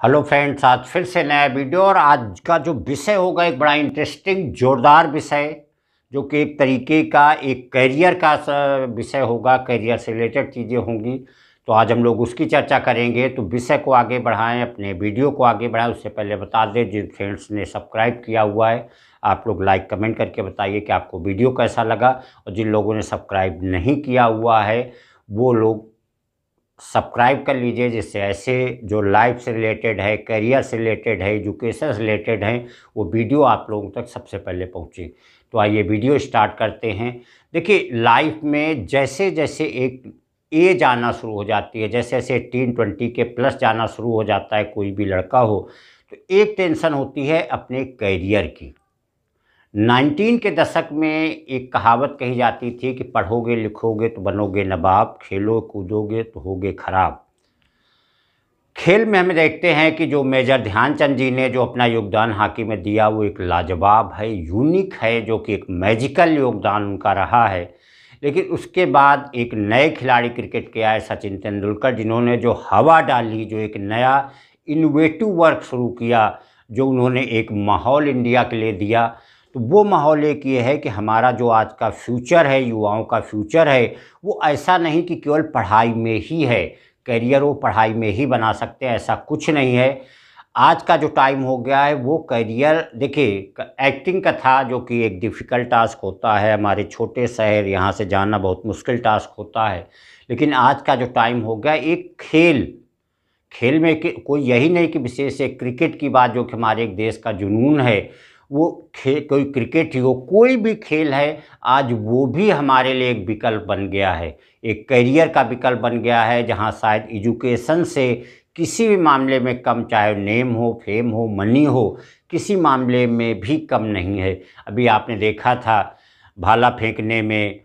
Hello friends, आज फिर से नया वीडियो और आज का जो विषय होगा, एक बड़ा इंटरेस्टिंग जोरदार विषय, जो कि एक तरीके का, एक करियर का विषय होगा करियर से रिलेटेड चीज़ें होंगी। तो आज हम लोग उसकी चर्चा करेंगे। तो विषय को आगे बढ़ाएँ, अपने वीडियो को आगे बढ़ाएँ, उससे पहले बता दें, जिन फ्रेंड्स ने सब्सक्राइब किया हुआ है, आप लोग लाइक कमेंट करके बताइए कि आपको वीडियो कैसा लगा। और जिन लोगों ने सब्सक्राइब नहीं किया हुआ है, वो लोग सब्सक्राइब कर लीजिए, जिससे ऐसे जो लाइफ से रिलेटेड है, करियर से रिलेटेड है, एजुकेशन से रिलेटेड हैं, वो वीडियो आप लोगों तक सबसे पहले पहुँचे। तो आइए वीडियो स्टार्ट करते हैं। देखिए, लाइफ में जैसे जैसे एक एज आना शुरू हो जाती है जैसे जैसे टीन ट्वेंटी के प्लस जाना शुरू हो जाता है, कोई भी लड़का हो तो एक टेंशन होती है अपने करियर की। नाइनटीन के दशक में एक कहावत कही जाती थी कि पढ़ोगे लिखोगे तो बनोगे नवाब खेलो कूदोगे तो होगे खराब। खेल में हमें देखते हैं कि जो मेजर ध्यानचंद जी ने जो अपना योगदान हॉकी में दिया, वो एक लाजवाब है, यूनिक है, जो कि एक मैजिकल योगदान उनका रहा है। लेकिन उसके बाद एक नए खिलाड़ी क्रिकेट के आए, सचिन तेंदुलकर, जिन्होंने जो हवा डाली, जो एक नया इनोवेटिव वर्क शुरू किया, जो उन्होंने एक माहौल इंडिया के लिए दिया। तो वो माहौल एक ये है कि हमारा जो आज का फ्यूचर है, युवाओं का फ्यूचर है, वो ऐसा नहीं कि केवल पढ़ाई में ही है, करियर वो पढ़ाई में ही बना सकते हैं, ऐसा कुछ नहीं है। आज का जो टाइम हो गया है, वो करियर, देखिए एक्टिंग का था, जो कि एक डिफ़िकल्ट टास्क होता है, हमारे छोटे शहर, यहाँ से जाना बहुत मुश्किल टास्क होता है। लेकिन आज का जो टाइम हो गया, एक खेल खेल में कोई यही नहीं कि विशेष एक क्रिकेट की बात, जो कि हमारे एक देश का जुनून है वो खेल कोई क्रिकेट ही हो, कोई भी खेल है, आज वो भी हमारे लिए एक विकल्प बन गया है। एक करियर का विकल्प बन गया है, जहाँ शायद एजुकेशन से किसी भी मामले में कम, चाहे नेम हो, फेम हो, मनी हो, किसी मामले में भी कम नहीं है। अभी आपने देखा था, भाला फेंकने में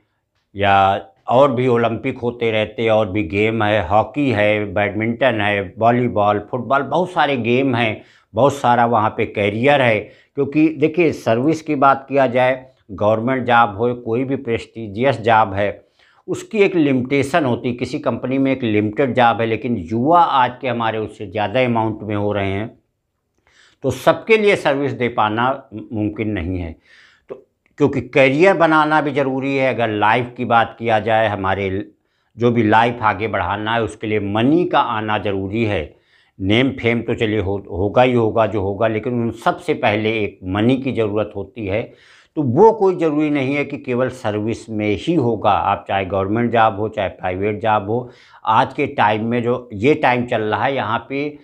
या और भी ओलंपिक होते रहते और भी गेम है, हॉकी है, बैडमिंटन है, वॉलीबॉल, फुटबॉल, बहुत सारे गेम हैं, बहुत सारा वहाँ पे कैरियर है। क्योंकि देखिए, सर्विस की बात किया जाए, गवर्नमेंट जॉब हो, कोई भी प्रेस्टिजियस जॉब है, उसकी एक लिमिटेशन होती किसी कंपनी में एक लिमिटेड जॉब है, लेकिन युवा आज के हमारे उससे ज़्यादा अमाउंट में हो रहे हैं। तो सबके लिए सर्विस दे पाना मुमकिन नहीं है। क्योंकि करियर बनाना भी ज़रूरी है, अगर लाइफ की बात किया जाए, हमारे जो भी लाइफ आगे बढ़ाना है, उसके लिए मनी का आना ज़रूरी है। नेम फेम तो चलिए हो, होगा ही होगा, जो होगा, लेकिन उन सबसे पहले एक मनी की ज़रूरत होती है। तो वो कोई ज़रूरी नहीं है कि केवल सर्विस में ही होगा। आप चाहे गवर्नमेंट जॉब हो, चाहे प्राइवेट जॉब हो, आज के टाइम में जो, ये टाइम चल रहा है, यहाँ पे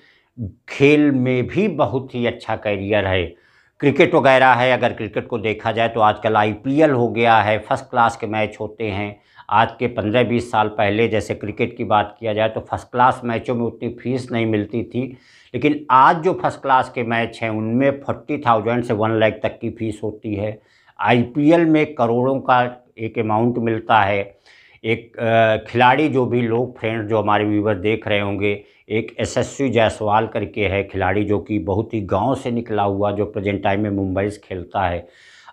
खेल में भी बहुत ही अच्छा करियर है। क्रिकेट वगैरह है, अगर क्रिकेट को देखा जाए तो आजकल आईपीएल हो गया है, फ़र्स्ट क्लास के मैच होते हैं। आज के पंद्रह बीस साल पहले जैसे क्रिकेट की बात किया जाए तो फ़र्स्ट क्लास मैचों में उतनी फ़ीस नहीं मिलती थी, लेकिन आज जो फ़र्स्ट क्लास के मैच हैं, उनमें फोर्टी थाउज़ेंड से वन लाख तक की फ़ीस होती है। आईपीएल में करोड़ों का एक अमाउंट मिलता है। एक खिलाड़ी जो भी लोग फ्रेंड्स, जो हमारे व्यूवर देख रहे होंगे एक यशस्वी जायसवाल करके है, खिलाड़ी जो कि बहुत ही गाँव से निकला हुआ, जो प्रेजेंट टाइम में मुंबई से खेलता है।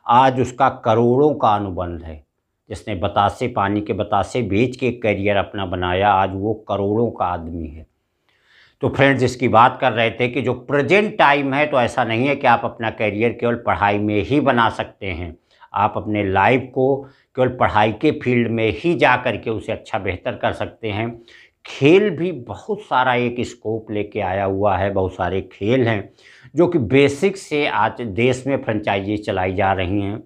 आज उसका करोड़ों का अनुबंध है। जिसने बतासे पानी के बतासे बेच के करियर अपना बनाया, आज वो करोड़ों का आदमी है। तो फ्रेंड्स, इसकी बात कर रहे थे कि जो प्रेजेंट टाइम है तो ऐसा नहीं है कि आप अपना करियर केवल पढ़ाई में ही बना सकते हैं। आप अपने लाइफ को केवल पढ़ाई के फ़ील्ड में ही जा कर के उसे अच्छा बेहतर कर सकते हैं। खेल भी बहुत सारा एक स्कोप लेके आया हुआ है, बहुत सारे खेल हैं, जो कि बेसिक से आज देश में फ्रेंचाइजी चलाई जा रही हैं।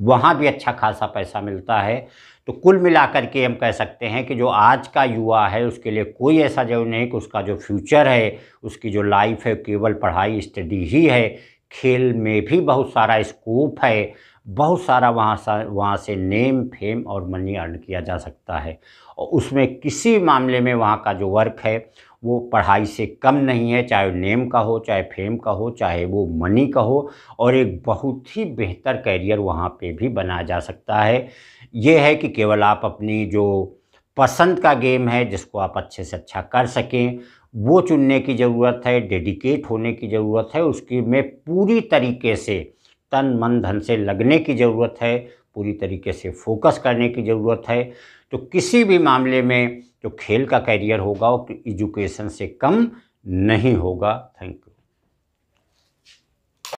वहाँ भी अच्छा खासा पैसा मिलता है। तो कुल मिलाकर के हम कह सकते हैं कि जो आज का युवा है, उसके लिए कोई ऐसा ज़रूरी नहीं कि उसका जो फ्यूचर है, उसकी जो लाइफ है, केवल पढ़ाई स्टडी ही है। खेल में भी बहुत सारा स्कोप है बहुत सारा वहाँ सा, वहाँ से नेम, फेम और मनी अर्न किया जा सकता है। और उसमें किसी मामले में वहाँ का जो वर्क है, वो पढ़ाई से कम नहीं है, चाहे नेम का हो, चाहे फेम का हो, चाहे वो मनी का हो, और एक बहुत ही बेहतर करियर वहाँ पे भी बनाया जा सकता है। ये है कि केवल आप अपनी जो पसंद का गेम है, जिसको आप अच्छे से अच्छा कर सकें, वो चुनने की ज़रूरत है, डेडिकेट होने की ज़रूरत है, उसकी में पूरी तरीके से तन मन धन से लगने की ज़रूरत है, पूरी तरीके से फोकस करने की ज़रूरत है। तो किसी भी मामले में जो खेल का करियर होगा वो एजुकेशन से कम नहीं होगा। Thank you.